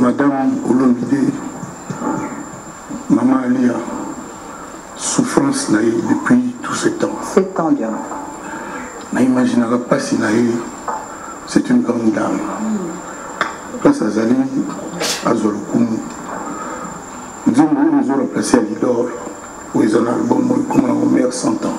madame olomide mama alia souffrance na ye depuis tout ce temps sept ans dia na imaginaka mpasi na ye c'est une grande dame place azali azwa lokumu nzembo oyo ezo remplace ya lidor oyo eza na album oyo ekoma yango mare 100 ans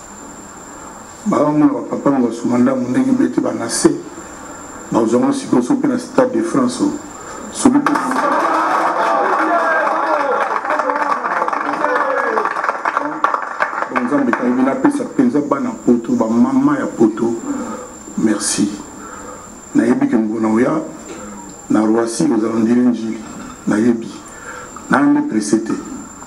baomona bapapa ngo basuma ndambo ndenge beti bana se bakozango sikoyo soki mpe na stade de france soki nzambe kayebi napesa mpenza bana poto bamama ya poto merci nayebi ke mokona oya na roisi ozala ondire njili nayebi nayambi prese te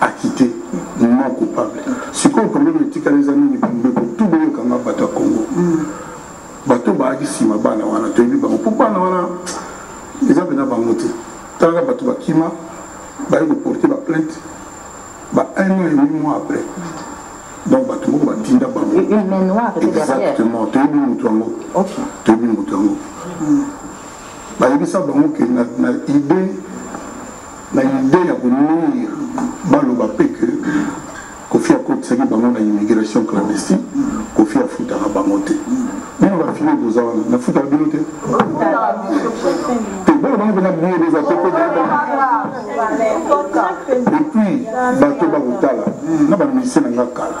akite non coupable sikoyo problème etikali eza nini bandeko tu boyokanga bato ya congo bato bayaki nsima bana wana toyebi bango mpo bana wana eza mpena bango te talaka bato bakima baye koporte baplainte ba un an et huit mois après donc bato moko batinda bango exactement toyebi moto yango toyebi moto yango bayebisa bango ke na idée na idee ya konuire baloba mpe ke kofi akotisaki bango na immigration clandestine kofi afutaka bango te bino bafini boza wana nafutaka bino te te bana bango mpena bino boza te mpe epuis bato bakotala na bamisi na nga kala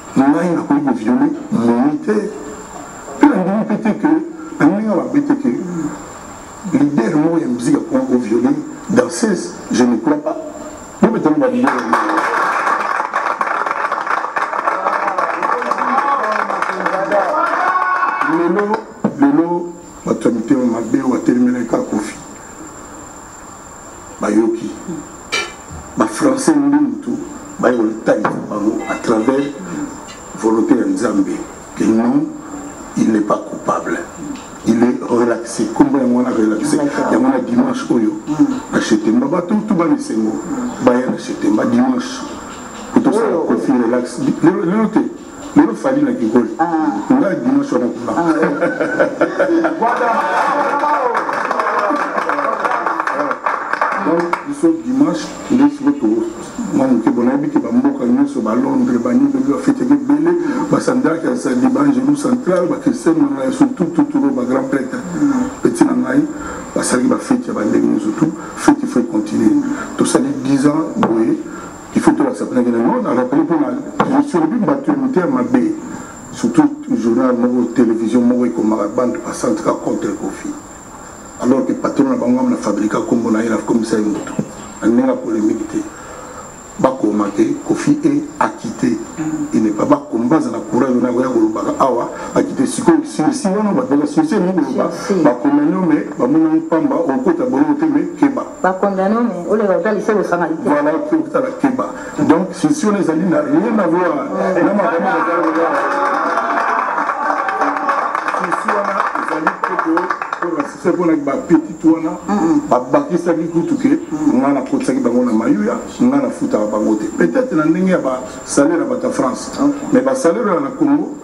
ngai nakoki koviole moyi te mpe nandimi mpe te ke nandimi nga babe te ke leader moko ya miziki akoki koviole danseuse je ne crois pas bobetana balider lelo lelo bato ya mitema mabe oyo batelemelaki kaka kofi bayoki ba français nde mutu baye kolitangisa bango à travers volonté ya nzambe que non il n'est pas coupable il est relaxé kombo yango wana relaxé yango na dimanche oyo na chetemba bato tu bana esengo baya na chetemba dimanche kotosala kofi relax lelo te lelo fali na kikoli ngai dimanche wana kuna donc biso dimanche nde siko to mwa moke bo nayebi te bamboka nyonso balondre banibeli bafeteke ebele basandaki ya libangelu central bakristian na ngai surtout tuturo bagrand prêtre peti na ngai basalaki bafeti ya bandenge nyonso tout feti fo continue tosali 10 ans boye il faut tolakisa mpenza kena non na rappele mpo na solobi bato ya motema mabe surtout journal moko télévision moko ekomaka bande passante ka contre kofi alors que patron na bango amna fabrika nkombo na ye na komisa ye moto na ndenge ya polémique te bakoma te kofi e akite ene pa bakomba aza na courage na koya kolobaka awa akite sikoyo sursi wana bapeka sursi elingi koloba bakomeli yo me bamonani mpamba okota boloko te me keba bakondane me oleka otali se bosanga lite voilà mpe otala keba donc ceci wana ezali na rien à voir na makambo ezalaa ceci wana ezali poto basisa mpo na bapetite wana babakisaki kutu ke ngai nakotisaki bango na mayuya ngai nafutaka bango te peut-être na ndenge ya basalaire ya bato ya france mais basalaire ya na congo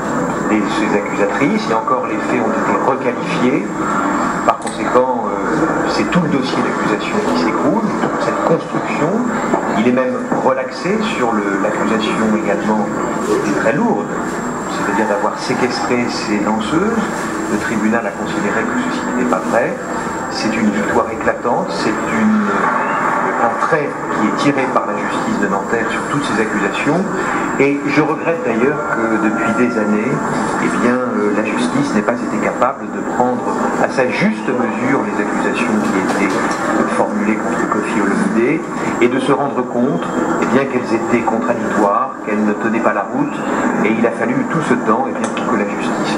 de ses accusatrices, et encore les faits ont été requalifiés. Par conséquent, euh, c'est tout le dossier d'accusation qui s'écroule. cette construction. Il est même relaxé sur l'accusation également qui très lourde, c'est-à-dire d'avoir séquestré ses lanceuses. Le tribunal a considéré que ceci n'était pas vrai. C'est une victoire éclatante, c'est une entrée qui est tirée par la justice de Nanterre sur toutes ces accusations. Et je regrette d'ailleurs que depuis des années, eh bien, euh, la justice n'ait pas été capable de prendre à sa juste mesure les accusations qui étaient formulées contre Kofi Olomide et de se rendre compte eh bien, qu'elles étaient contradictoires, qu'elles ne tenaient pas la route. Et il a fallu tout ce temps et eh bien, que la justice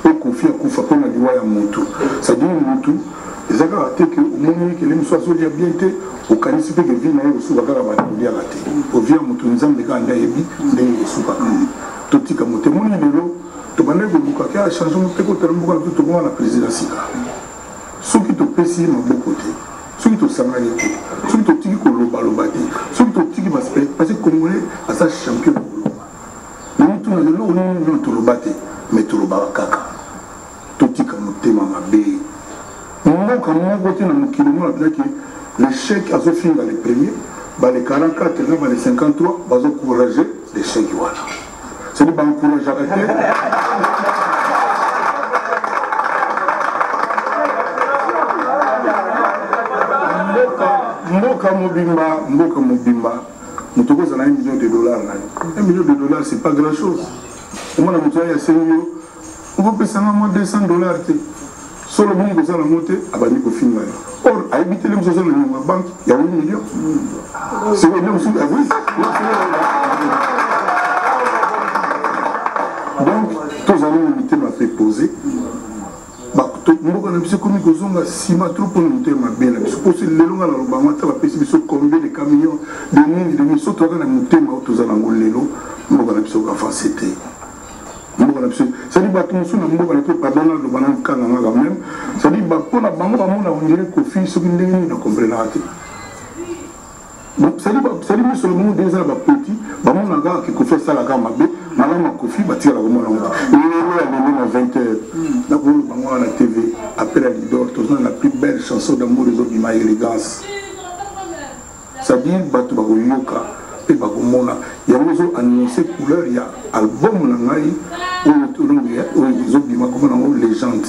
mpe kofi akufa mpo na liwa ya motu sadiri motu eza kaka te ke omoni ekele mosu azolia bien te okanisi mpe ke vi na ye ekosuka kaka bato koliaka te ovi ya motu nzambe kaka nde ayebi ndenge ekosukaka totika moto emoni lelo tobandaki koluka ke achangement mpe kotala mboka na biso tokoma na président sika soki topesi ye maboko te soki tosangani te soki totiki kolobaloba te soki totiki parce que congolais aza champion namituna lelo oyo nini nini toloba te me tolobaka kaka totika motema mabe mboka moko te na mokili moko abilaki l'échec azofinga le premier bale 44 na bale 53 bazocourage l'échec wana seli baencourageaka te mboka mobimba mboka mobimba moto okozala na 1 million de dollars na yo 1 million de dollars c'est pas grand chose omona moto aye asengi yo okopesanga mwa 200 dollars te solo bongo oza nango te abandi kofinga yo or ayebi te lemosu oza na nyongo ya banke ya 1 million sikoyo nde mosusu avui donc tozali na mitema pe pose mboka na biso ekomi kozonga nsima trop mpona moto ya mabe na biso mposi lelo nga naloba yango ata bapesi biso combien de camion de nini de nini so toyaka na motema oyo toza nango lelo mboka na biso avance te mboka na biso cedi bato mosusu na mboka na mpe pardon naloba na mokanga ngaka meme cedi mpona bango bamona ondire kofi soki ndenge nini na comprenaka te sali miso le monde eza na bapeti bamona kaka ke kofi asala kaka mabe malamu ya kofi batikala komona yango te lelo ya lelo na 20 heures nakoloba bango wana na tv apres ya lidor toza na la plus belle chanson d'amour ezobima élégance c'est-à-dire bato bakoyoka mpe bakomona yango ezo annonce couleur ya album na ngai oyo ezobima komona yango legende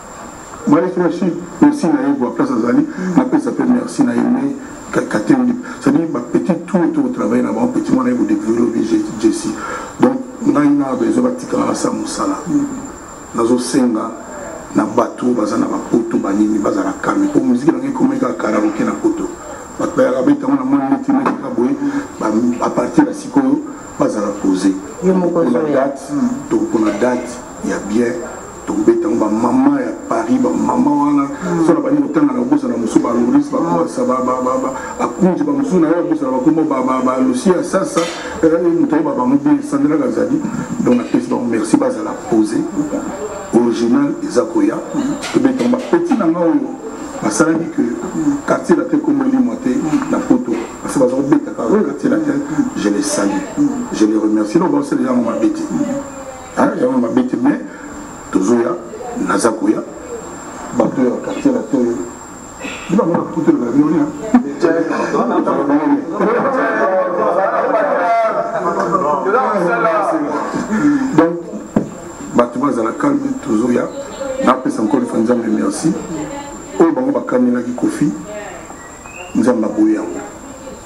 maestro chi merci na ye bwa place azali napesa mpe merci na ye mai katendi c'est-à-dire bapetit tout to travaille na bango petit mwana ye kodécouvrir obi jesi donc ngai na besoin batikala nasa mosala nazosenga na bato oyo baza na bapoto banini bazala kame mpo moziki nangai ekomaki kaka karaoke na poto bato bayaka betango na mwana neti neti kaka boye apartir ya sikoyo bazala pose mpona date to mpona date ya bien tokobeta yango bamama ya paris bamama wana hmm. so na bandi kotanga na kobosa na mosusu baloris bakwasa akunzi bamosusu naye babosa na bakombo balusi ya sasa eh, eh, moto ayeba bango bien sandelaka azali donc napesi bango merci bazala pose original eza koya tobeta yango bapeti na nga oyo basalaki ke quartier la te kombo elimwa te na poto basi baza kobetaka oyo quartier la te je les salue je les remercie donc baosalela yango mabe te Hein, il y a un mabete, mais tozoya, naza koya. Bato ya quartier la toyo. Bino mona kutu la bino ni. Donc bato bazala calme tozoya napesa encore une fois nzambe merci oyo bango bakamelaki kofi nzambe aboyi yango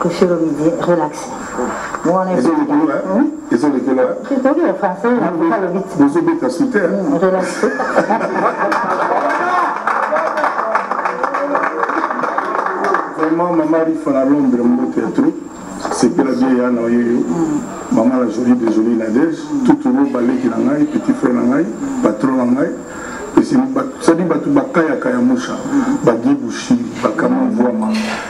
Kushiro midi, relax. Mwana ezo likolo hein? Hmm? Ezo likolo hein? Je te dis français, la voix le vite. Vous êtes à sous terre. Hmm, relax. Vraiment maman Rifa na Londres mbote ya trop. sepela bie ya na yo yo mama la jolie de jolie nadege tuturo baleki na ngai petit frère na ngai patron na ngai sadi bato bakayaka ya musha badibushi bakama mvuama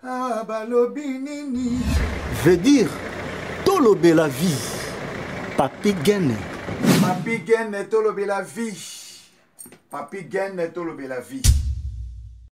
Ah, balobi nini veut dire tolobela vie papi gene papi gene tolobela vie papi gene tolobela vie